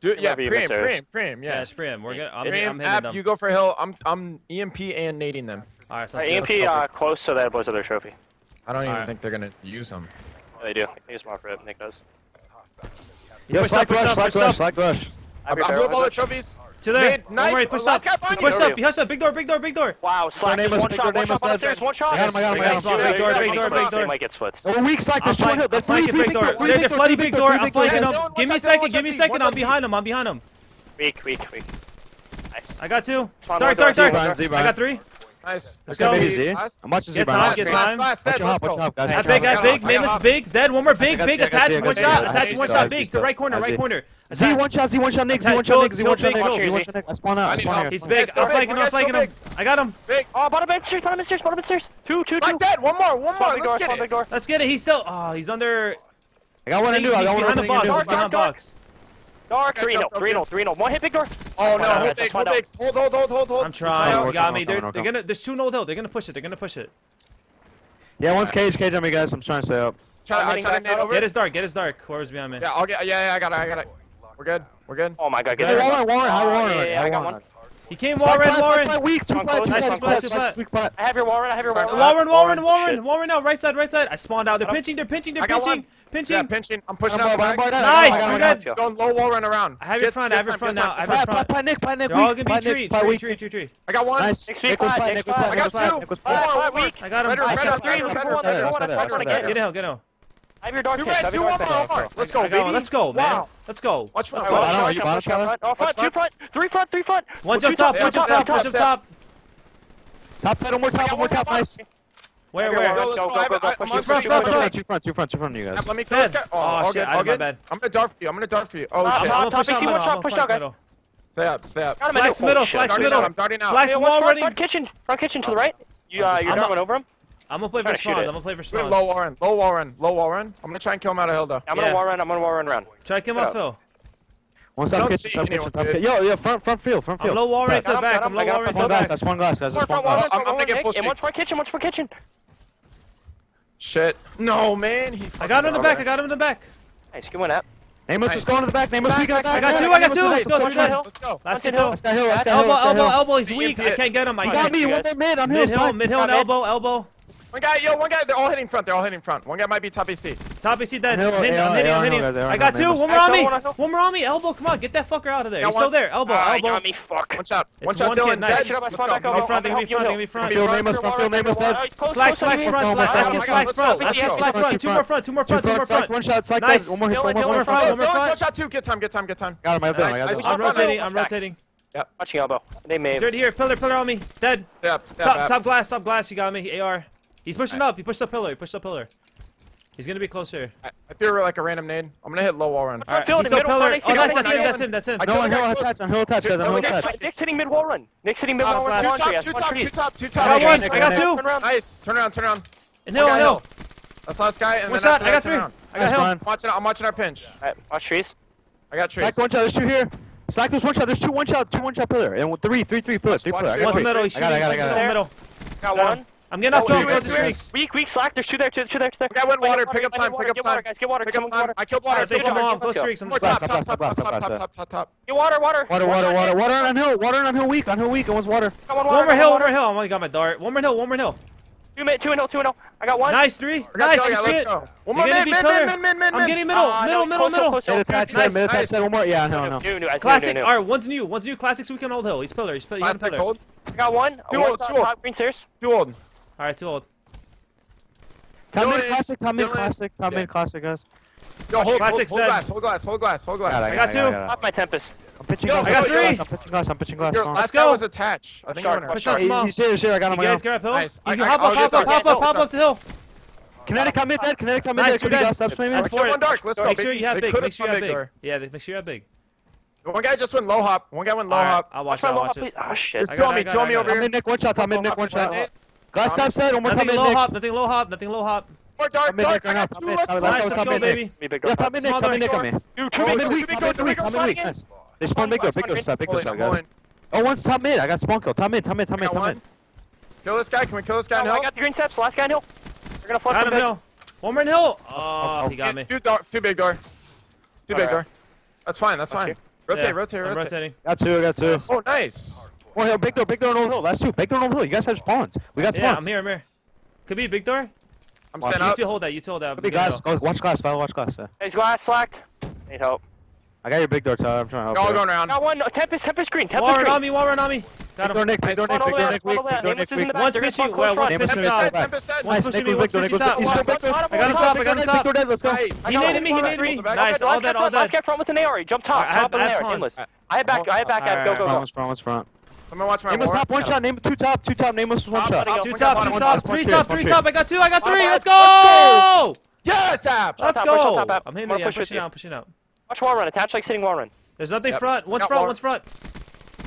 Do it, yeah, Prim, Prim, Prim, yeah. Yeah, it's. We're gonna. I'm, I'm hitting them. You go for hill. I'm, I'm EMP and nading them. All right, so right, EMP uh, close to that boys of their trophy. I don't All even right. think they're gonna use them. Oh, they do. They use them for it Nick does. Yeah, push slack up, rush, push, rush, push. I'm, I'm all the trophies. Two there. Mid, nice. Don't worry, push up. push up. He pushed up. Big door, big door, big door. Wow, slack. One, one shot, one shot, one shot, one shot. I got him, I. Big door, big door, big door. They might get splits. We're weak slack, they're short hill. They're flanking big door. They're flooding big door. I'm flanking them. Give me a second, give me a second. I'm behind him, I'm behind him. Weak, weak, weak. I got two. Dark, dark, dark. I got three. Nice. Let's go. easy. I'm watching Get time, get time. Watch your hop, watch your hop, big, that's big. Man, big. Dead, one more big, big. Attach, one shot. Attach, one shot, big. The right corner, right corner. Z, one shot, Z, one shot, Nick. Z, one shot, Nick. Z, one shot, Nick. Z, one shot, Nick. I spawn out, I spawn out. He's big. I'm flanking him, I'm flanking him. I got him. Big. Oh, bottom mid stairs, bottom mid stairs, bottom Two. Two. Two. Like that. one more, one more. Let's get it. Let's get it. He's still, oh, he's under. I got one to do, I got one to do. He's behind the box, behind the box. Dark! 3-0, 3-0, 3-0. One hit, big door. Oh, no, hold big, hold big. Hold, hold, hold, hold, hold. I'm trying. You got me. They're gonna, there's two no though. They're gonna push it. They're gonna push it. Yeah, one's cage, cage on me, guys. I'm trying to stay up. Try, try to over. Get his dark, get his dark. Whoever's behind me. Yeah, I'll get, yeah, yeah, I got it, I got it. We're good, we're good. Oh my god, get it. I got one. He came, Warren, plat, Warren. Plat, weak, two plat, two plat, two plat. I have your Warren, I have your Warren. Warren, Warren, Warren, Warren out, right side, right side. I spawned out. They're pinching, they're pinching, they're pinching. Pinching. Yeah, pinching. I'm pushing I'm out. Back. Back. Nice, dude. Nice. Going low wall run around. I have your front. I have your front now. I have your front. Plat, Nick, plat, Nick. They're all gonna be tree, tree, tree, tree, tree. I got one. Nice. Nick, Nick, Nick, Nick, I got two. Four, weak. I got him. I got three. I got one. I got one. Get him, get him. I have your dark two red, two one front. Let's go, baby. Let's go, man. Let's go. Watch front. Let's go. Front? Oh, front, two front, three front, three front. One jump top, one jump top, one jump top. Top side, one more top, one more top, nice. Where, where? Let's go, go, go, go. Front, front, front. Two front, two front, two front of you guys. Let me kill this guy. Oh, shit, I did my bad. I'm gonna dart for you, I'm gonna dart for you. Oh, shit. I'm on top, AC, one shot, push out, guys. Stay up, stay up. Slacks middle, slacks middle. Slacks wall running. Front kitchen, front kitchen to the right. You, uh, you're dart went over him. I'm gonna play for spawns. I'm gonna play for spawns. Low Warren. Low Warren. Low Warren. I'm gonna try and kill him out of Hilda. I'm gonna yeah. Warren. I'm gonna Warren round. Try to kill my Phil. One side kitchen, top kitchen, top kitchen. Yo, yo, front, front field, front field. I'm low Warren to back. I'm low Warren to back. That's one glass, guys. That's one glass. I'm gonna get full And one's front kitchen. One's front kitchen. Shit. No, man. He I got him in the back. I got him in the back. Nice. Good one up. Nameless is going to the back. Nameless, we got back. I got two. I got two. Let's go. Let's go. Let's go. Let's go. Let's go. Elbow, elbow, elbow. He's weak. I can't get him. I got me. One mid. I'm mid hill. Mid hill and elbow, elbow. One guy, yo, one guy, they're all hitting front, they're all hitting front. One guy might be top AC. Top AC dead. I'm hitting, I'm hitting, I'm hitting. I got two, one more on me. One more on me, elbow, come on, get that fucker out of there. He's still there, elbow, elbow. on me, fuck. One shot, one shot, Dylan, dead. Be front, they can be front, they can be front. Field name us, front, field name us, dead. Slack, oh slack, front, slack, let's get slack front, let's get slack front. Two more front, two more front, two more front. One shot, slack, nice. One more hit, one more front, one more front. One shot, two, get time, get time, get time. Got him, I have him. I'm rotating, I'm rotating. Yep. Watching elbow. They may. He's right here. Pillar, pillar on me. Dead. Top glass, top glass. You got me. AR. He's pushing right. up. He pushed up pillar. He pushed up pillar. He's gonna be closer. I, I feel like a random nade. I'm gonna hit low wall run. All right. He's still pillar. Oh, that's, that's him. That's him. That's him. No, I'm hill attached. I'm hill attached. I'm hill attached. Nick's hitting mid wall run. Nick's hitting mid wall run. Two top. Two top. Two top. Two top. I got one. I got two. Nice. Turn around. Turn around. No, no. That's last guy. What's that? I got three. I got hill. Watching. I'm watching our pinch. Watch trees. I got trees. Back one shot. There's two here. Slack this one shot. There's two one shot, two one shot pillar, and three, three, three pillar, three pillar. One's middle. He's shooting. One's middle. Got one. I'm getting off oh, go this week. Weak, weak, slack. There's two there, two, two there, two there. I went water. Pick up time. Pick up time. Get water, Guys, get water. Pick up time. I killed water. Face them all. Plus streaks. I'm just blast. Top, top, top, top, top, top, top. Get water, water. Water, water, water, water on hill. Water on hill. Weak, on hill. Weak. It was water. One more hill. One more hill. Oh I only got my dart. One more hill. One more hill. Two mid, two and hill, two and hill. I got one. Nice three. Nice good shit. One more mid, mid, mid, mid, mid, mid. I'm getting middle, ah, middle, middle, middle. Mid attach that, mid attach that. One more. Yeah, no, no. Classic. All right, one's new. One's new. Classic. So We can old hill. He's pillar. He's pillar. He's old. I got one. Two old, two old. Green stairs. Two old. Alright, too old. Come in, Dylan, classic, come in classic, come Yeah. mid classic, guys. Yo, hold, hold, Classic hold said- glass, hold glass, hold glass, hold glass. Got it, I got got two. Pop my Tempest. I'm pitching Yo, glass. I got I'm pitching three. glass, I'm pitching glass. I'm pitching glass. Your last guy was attached. I think Shark, you went Push shark. out small. He's here, he's here. I got him. You I guys grab hill. Nice. You can hop up, hop up, hop up, hop no, up the hill. Kinetic come mid dead. Kinetic come in Nice, dead. Could you're be dead. glass. Stop swimming. That's Kill one dark. Let's go. Make sure you have big. Make sure you have big Yeah, make sure you have big. One guy just went low hop. One guy went low Alright, hop. I'll watch Watch it. I'll watch hop, it. please. Oh shit. Just I kill me, I got kill it, I me over it. Top here. mid Nick, one shot. Top mid Nick, one shot. Glass top side, one more nothing time. Low hop, nothing low hop, nothing low hop. More dark, dark, I got two left. Nice, let's go, baby. Yeah, come in there, come in there, come in. You, two big doors, two big doors, big doors, two big doors. They spawn big door, big door side, big door guys. Oh, one's top mid, I got spawn kill. Top mid, top mid, top mid, top mid. Kill this guy, can we kill this guy oh, on hill? I got the green steps, last guy on hill. They're gonna flush him hill. One more in hill. Oh, oh, he got me. Two big door. Two big door. That's fine, that's fine. Rotate, rotate, rotate. I'm rotating. Got two, got two. Oh, nice. Oh, hill, big door, big door, no hill. That's two. Big door, no hill. You guys have spawns. We got spawns. Yeah, I'm here, I'm here. Could be big door. I'm standing watch. You two hold that. You two hold that. Big glass. Go, watch glass, Follow Watch glass. Yeah. Is glass slack. Need help. I got your big door, So I'm trying to help. Y'all going around. Got one. Tempest, Tempest green. Tempest green. wall run on me. Wall run on me. Got him. Nick, big door, Nick. Big door, Nick. Big door, Nick. Big door, Nick. One's pitching. Well, Nick. pitching top. One's Nick. me. One's pitching top. I got him top. I got him top. Big door dead. Let's go. He naded me. He naded me. Nice. All that. All that. Let's get front with an AR. Jump top. Top of an AR. I have back. I have back. Go, go, go. Front. Front. Front. I'm gonna watch my Nameless top one shot. Name two top. Two top. Nameless one shot. Two top. Two top. Three top. Three top. I got two. I got three. Let's go. Yes, app. Let's go. I'm hitting the. I'm pushing out. Pushing out. Watch wall run. Attach like sitting wall run. There's nothing front. What's front? What's front?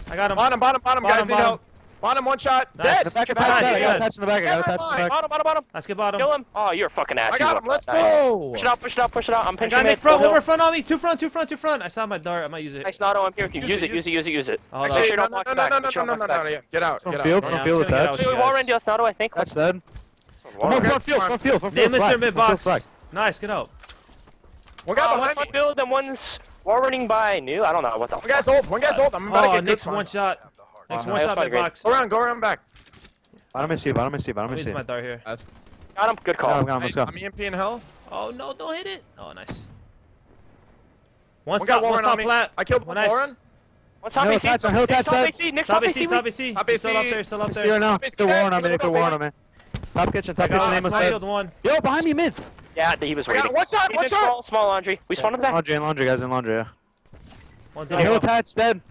I got him. Bottom. Bottom. Bottom. Guys need help. Bottom one shot. Nice. Dead. Back, back, back, nice. I got a patch in the back. Got a patch in the back. Bottom, bottom, bottom. Let's get bottom. Kill him. Oh, you're a fucking ass. I got him. Let's go. Push it out, push it out, push it out. I'm pinching I front, one more front on me. Two front, two front, two front. I saw my dart. I might use it. Nice, Nato. I'm here with you. Use it, use it, use it, use it. Make sure you don't watch back. No, no, no, no, no, no, no. Get out, get out. Field, from field attached. We wall ran deals, Nato, I think. That's dead. Front field, front field, front field. Name is mid box. Nice, get out. One guy oh, behind me. One field and one's wall running by new. I don't know what the. One guy's old, one guy's old. I'm about to oh, get Oh, Nick's one shot. Thanks, one shot that box. Go around, go around back. Bottom is you, bottom is you, bottom is you. my dart here. Got him, good call. Got him, got him, nice. let's go. I'm EMP in hell. Oh no, don't hit it. Oh, nice. One, one stop, one stop, on plat. I killed one nice. Warren. What's top AC? Top AC, Nick's top AC. Top AC, top AC. Still up there, still up there. Here now. They're warring on me, they're warring on me. Top kitchen, top kitchen, aim with one. Yo, behind me, mid. Yeah, he was waiting. What's up, what's up? Small laundry. We spawned in the back. Laundry and laundry, guys, in laundry, yeah. One's hill attached, dead.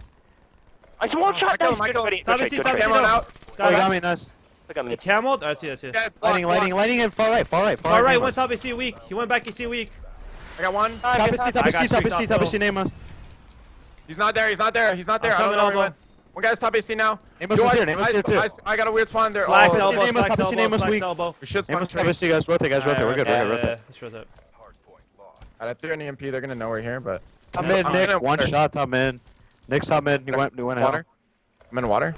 I just one shot, nice, good already. Good trade, good trade. Camo out. Oh, he got me, nice. I got me. Camel. I see, I see. Yeah, lighting, lighting, lighting in far right, far right, far right. Far right, one top AC weak. He went back AC weak. I got one. Ah, top AC, top AC, top AC, top AC, name. He's not there, he's not there, he's not there. I don't know where he one guy's top AC now. Amos Yo, is here. Amos I, here too. I, I got a weird spawn there. Slacks oh. elbow. Amos, slacks elbow. Slacks weak. elbow. We should spawn. Amos top AC guys. Rotate guys. Rotate. We're good. We're good. Yeah, yeah. Let's up. Alright, if they're in EMP, they're gonna know we're here, but. I'm in, Nick. One shot. I'm in. Nick's top mid. You went. You went water. Out. I'm in water.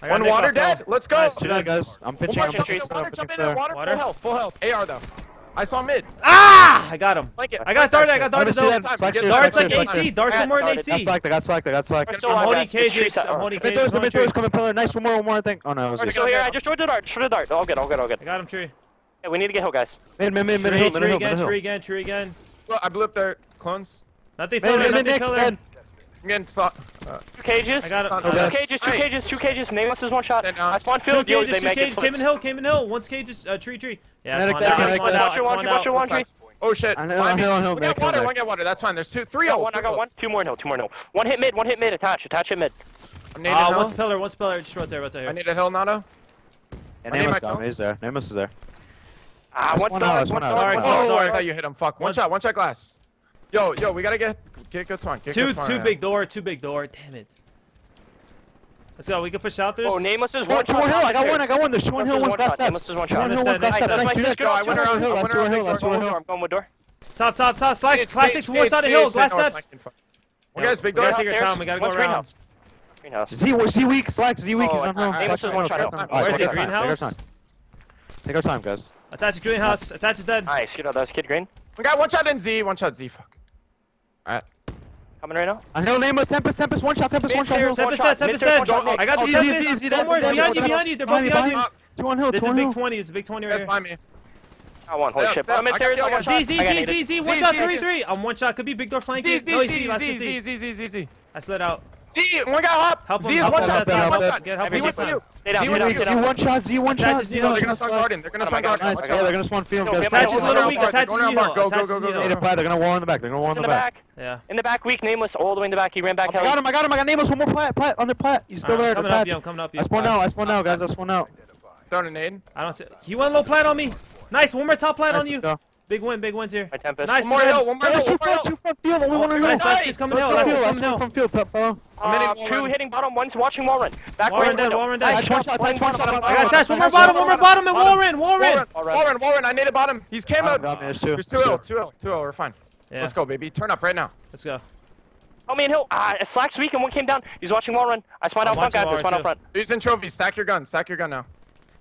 One water dead. Low. Let's go. Nice, two dead guys. I'm pitching. One I'm pitching. Water, jump in. Water. Full health. Full health. AR though. I saw mid. Ah! I got him. Blanket. I got darted. I got darted though. Darts like AC. Darts some more than AC. I got slacked. I got slacked. I got slacked. I'm holding cages. I'm holding cages. Mid doors. Mid doors coming pillar. Nice. One more. One more. I think. Oh no. I just short the dart. Short the dart. All good. All good. All good. I'll get. I got him. Tree. Hey, we need to get help, guys. Mid. Mid. Mid. Mid. Tree again. Tree again. Tree again. I blew up their clones. Nothing pillar. Nothing pillar. I'm getting thought. Uh, two cages. I got it. Two oh, best. cages. Two nice. cages. Two cages. Nameless is one shot. I spawn field. Two cages. Two cages. Came in hill. Came in hill. One cages. Uh, tree. Tree. Yeah. I spawned out. I spawned out. I. Watch your laundry. Oh shit. I know. I know. I know. We got water. We got water. That's fine. There's two. Three. I got one. I got one. Two more in hill. Two more in hill. One hit mid. One hit mid. Attach. Attach hit mid. I'm nading uh. One's pillar. One's pillar. Just rotate. Rotate here. I need a hill, Nano. Yeah, Namus is down. He's there. Nameless is there. Ah, one star. One star. Oh. One. I thought you hit him. Fuck. One shot. One shot glass. Yo, yo, we gotta get get good time. Get two, good two right big door, two big door. Damn it. Let's go. We can push out this. Oh, Nameless is one. Shorn Hill. I got one. I got one. The Shawn Hill one's got. Nameless is one shot. Nameless is one shot. That's my sister. I went around hill. I went around hill. That's one Hill. I'm going with door. Top, top, top. Slice. classics, One side of hill. Glass steps. One guy's big door. We gotta take our time. We gotta go around. Greenhouse. Z, Z weak. Slack. Z weak. He's oh, on room. Nameless is one shot. Where's the oh, greenhouse? Take our time, guys. Attach to greenhouse. Attach is dead. Nice. Good. That was kid green. We got one shot in Z. One shot Z. Fuck. Alright. Coming right now. I know Lamos, Tempest, Tempest, one shot, Tempest, one shot. Tempest dead, Tempest dead. I got the Tempest. Don't worry, behind you, behind you. They're both behind you. Two on hill, two on hill. This is big 20, this is big 20 right here. That's me. I want holy shit. I'm in series. Z, Z, Z, Z, Z, one shot, 3, 3. I'm one shot. Could be big door flanking. No, he's last Z, Z, Z, Z, Z. I slid out down, for stay you. down. Z one shot, Z one Attach shot. his Z knee. one They're gonna shot. start guarding. They're gonna Oh start my God, guarding. nice, Let's Yeah, they're gonna spawn field. No, Attach hold his on, little weak. on. Attach Go his down knee bar, hole. go, go, go, go, knee. They hole. deploy. They're gonna wall in the back. They're gonna wall in in the the back. back. Yeah. In the back, weak, nameless, all the way in the back. He ran back. I got him. I got him. I got Nameless. One more plat. Plat on the plat. He's still there. I'm coming up I'm coming up. I spawned out. I spawned out, guys. I spawned out. Throwing a nade. I don't see. He went low plat on me. Nice. One more top plat on you. Let's go. Big win. Big wins here. My Tempest. Nice. One more hill. One more hill. Two One more front, hill. two front field. Only one on hill. Nice. Last kid's Nice. coming Let's hill. Last Field, coming one hill. from field. Pep, in Uh, it, wall two run. hitting bottom, one's watching Warren. Back Warren right dead, window. Warren dead. Nice, Attach one shot. bottom, Attach one bottom, shot. bottom, I got attached. One more bottom. bottom. One more bottom. And Warren. Warren. Warren, Warren, Warren, I need a bottom. He's came Oh, out. God, man, there's two. There's two L, two L, two L. We're fine. Yeah. Let's go, baby. Turn up right now. Let's go. Oh man, hill. Ah, a slack's weak and one came down. He's watching Warren. I spawned I'm out front, watching guys. I Warren, spawned out too. front. He's in trophy. Stack your gun. Stack your gun now.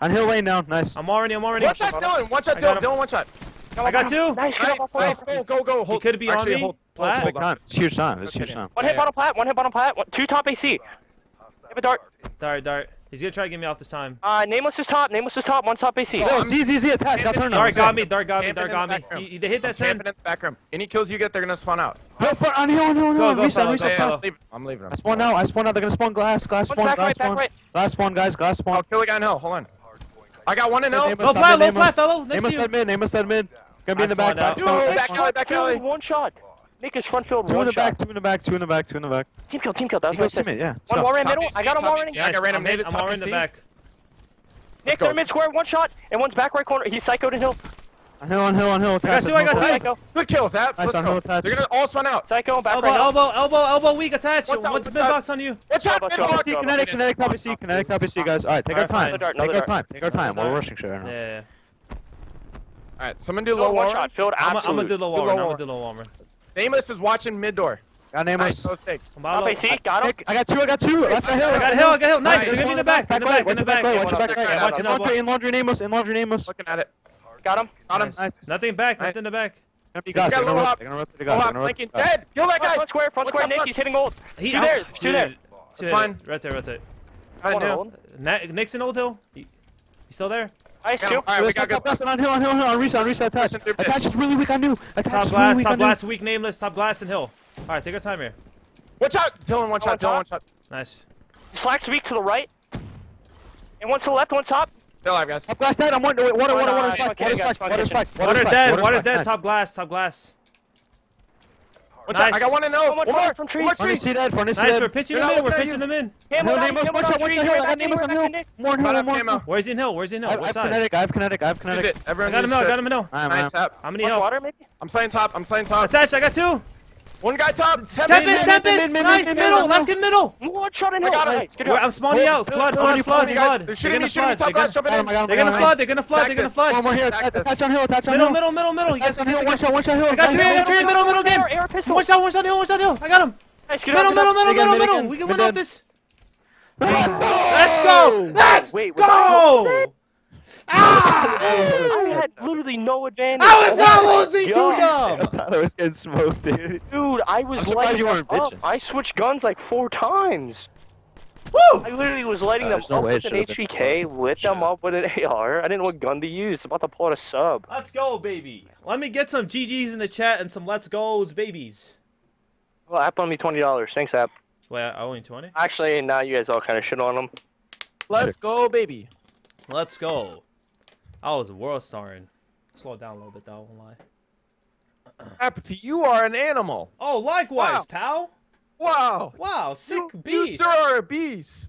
On hill lane now. Nice. I'm already. I'm already. One shot Dylan. One shot I got Dylan. him. Dylan, one shot. Come I got two. Nice, get Nice, up, up, nice. up. Go, go, go. He could be on me. hold. Flat? Big time. It's huge time. It's Okay, huge time. One hit yeah. bottom plat, one hit bottom plat, one, two top AC. Have a dart. Dart, dart. He's gonna try to get me off this time. Uh, nameless is top, nameless is top, one top AC. Oh, Yo, I'm- Z, Z, Z, attack. Got turn Dart got me, Dart got me, Dart got me. He, they hit that I'm 10. in the back room. Any kills you get, they're gonna spawn out. No, front, on hill, on hill, on Go, hill. go, Reset, follow, reset, go, Yeah, front. follow. I'm leaving. I'm leaving. Spawn now. I spawn now. They're gonna spawn glass. Glass spawn. Glass right, spawn. right. Glass spawn, guys. Glass I'll kill a guy in hell. Hold on. I got one in Name hell. Low flat, low flat, fellow. Next Name to us you. dead mid. Name us dead mid. Gonna be I oh, in the back. Back Yo, back back alley, back alley. One shot. Make his front field Two in one the back. Two in the back. Two in the back. Two in the back. Team kill, team kill. That was goes my to mid. Yeah. One So- more in Top middle. AC, I got him top already. AC. I Nice, got random I'm, hit, nade, I'm top already in the back. Nick, go. they're mid square, one shot, and one's back right corner. He's psychoed in hill. On hill, on hill, on hill. I got two, I got two. Good kills, Zap. Nice Let's on go. hill. They're gonna all spawn out. psycho, back Elbow, right hill. elbow, elbow, elbow, weak, attach. What's up, What's what's mid box on you? Watch out, mid box. See, kinetic, kinetic, top AC, kinetic, top AC, guys. All right, take our time. Take our time. Take our time. We're rushing shit right now. Yeah. All right, someone do Field low one wall. shot, field I'm gonna do low Do wall. I'm gonna do low wall. Nameless is watching mid door. Got name Nice, us. those. I'm Top low. AC, got him. Nick, I got two. I got two. Left the hill. I got a hill, I got a hill. Nice, Nice. they're gonna be in the back, in the back, in the back. Watch Yeah, your back watch right. out. Watching In elbow. laundry, in laundry, name us. In laundry, name us. Looking at it. Got him. Got him. Nice. Nice. Nothing back, Nice. nothing in the back. Gonna be He's guys. got They're a gonna little rotate. up. They're gonna rotate the guys. I'm They're gonna flanking. rotate the guys. Dead. Kill that Front, guy. front square, front What's square, up, Nick, front? he's hitting gold. He, Two there, two there. Dude, It's fine. Rotate, rotate. I One knew. hold. Na- Nixon Old Hill. He, he's still there. Nice, Yeah, two. All right, we got good. top glass, on hill, on hill, on hill, on reset, on reset, attach. Pushing. Attach is really weak on new. Attach Top is really weak top on new. glass, weak nameless, top glass and hill. All right, take our time here. Watch out. Dylan, one One shot. Dylan, one top. shot. Nice. Slack's weak to the right. And one to the left, one top. Still alive, guys. Top glass dead. I'm water, water, water, water, water, Fuck slack, it, water, guys, slack, fuck water, it. slack, Water slack, dead, water slack, dead, nice. top glass, top glass. Watch Nice. out. I got one in no. One One more more. top from One trees. more Front tree. is dead, front is Nice, dead. we're pitching They're him not in, we're looking at pitching you. him in. Him, Hill, one name down, us, him, watch one out, watch trees, out, hill. right I got back oh. name in, us right on back hill. in, Nick. More in hill, Right more up in hill. ammo. Where's he in hill? Where's he in hill? I What have side? kinetic, I have kinetic, I have kinetic. Everyone I got him use out, got him in Nice man. tap. How many hill? water, maybe? I'm slaying top. I'm slaying top. Attached, I got two. One guy top. Tempest, Tempest. Tempest, mid, mid, nice, middle, let's get middle. One shot in I hill. got it. Nice, good Where- job. I'm spawning out, flood, flood, flood, flood. They're They're shooting gonna me, shooting me. flood, they're Top guys gonna jumping in. him, I got him, they're gonna flood, they're gonna flood, they're gonna One more here. Attack. Attach on hill, attach on Middle, hill. middle, middle, middle. You guys on can hill, get one shot, one shot hill. I got Nice. three, three, middle, middle game. Air pistol. One shot, one shot, hill, one shot, hill. I got him. Middle, middle, middle, middle, middle. We can win again. off this. Let's go. Let's Wait, go. Ah! I had literally no advantage. I was not losing too God. dumb. Tyler was getting smoked, dude. Dude, I was I'm lighting you them up. bitching. I switched guns like four times. Woo! I literally was lighting Uh, them no up with an should've HVK, lit them up with an AR. I didn't know what gun to use. About to pull out a sub. Let's go, baby. Let me get some GGs in the chat and some let's goes, babies. Well, app on me twenty dollars. Thanks, app. Wait, I owe you 20? Actually, now you guys all kind of shit on them. Let's go, baby. Let's go. I was world starring. Slow down a little bit, though. I won't lie. Apathy, you are an animal. Oh, likewise, Wow. pal. Wow. Wow, sick You, you beast. sir are a beast.